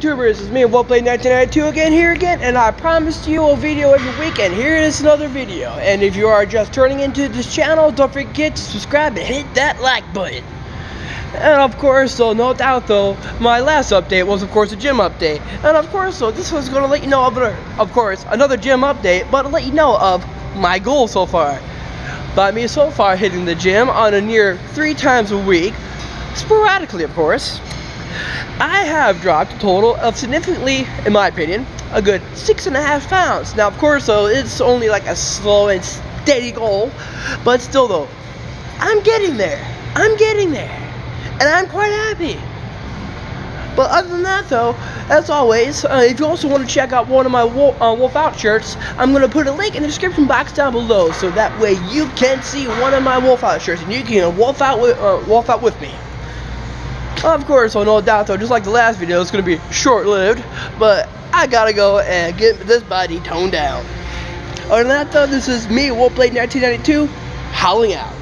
YouTubers? It's me, Wolfblade1992 again, here again, and I promised you a video every week, and here is another video. And if you are just turning into this channel, don't forget to subscribe and hit that like button. And of course, so no doubt though, my last update was of course a gym update. And of course, so this was going to let you know of, of course, another gym update, but let you know of my goal so far. By me so far hitting the gym on a near three times a week, sporadically of course. I have dropped a total of significantly, in my opinion, a good six and a half pounds. Now, of course, though, it's only like a slow and steady goal, but still, though, I'm getting there. I'm getting there, and I'm quite happy. But other than that, though, as always, uh, if you also want to check out one of my Wolf, uh, Wolf Out shirts, I'm going to put a link in the description box down below, so that way you can see one of my Wolf Out shirts, and you can Wolf Out with, uh, Wolf Out with me. Of course, so no doubt though, just like the last video, it's gonna be short-lived, but I gotta go and get this body toned down. Other than that though, this is me, Wolfblade 1992, howling out.